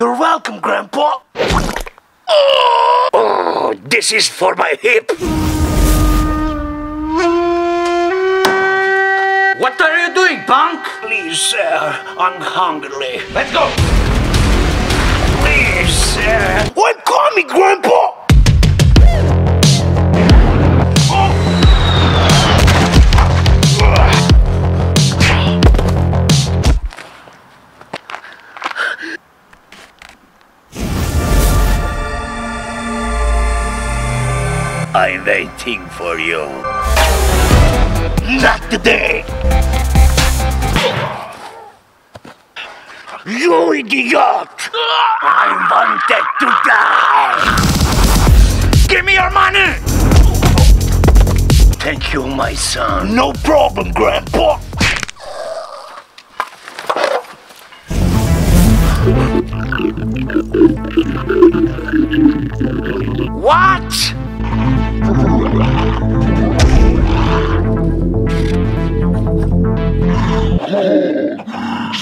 welcome, Grandpa. Oh, this is for my hip. What are you doing, punk? Please, sir, I'm hungry. Let's go. Please, sir. I'm waiting for you. Not today. You idiot! I wanted to die. Give me your money! Thank you, my son. No problem, Grandpa. What?